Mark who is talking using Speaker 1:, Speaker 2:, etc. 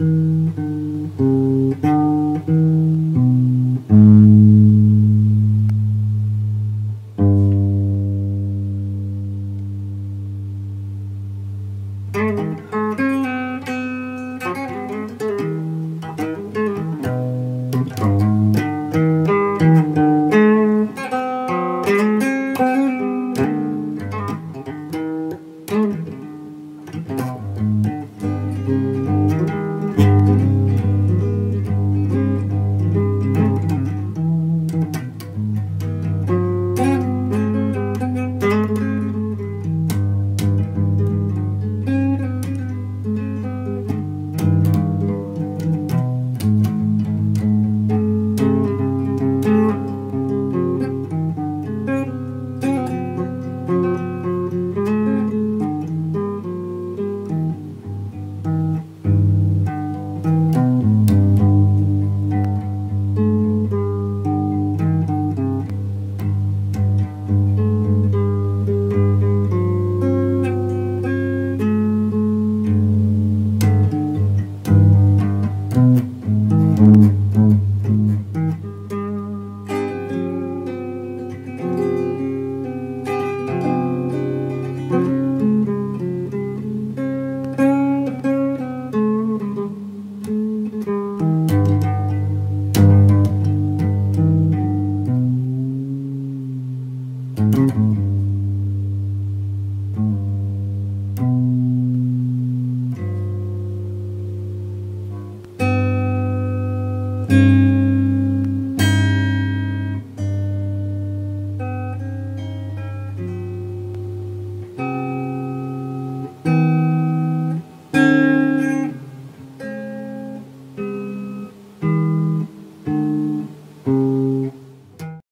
Speaker 1: Mm-hmm.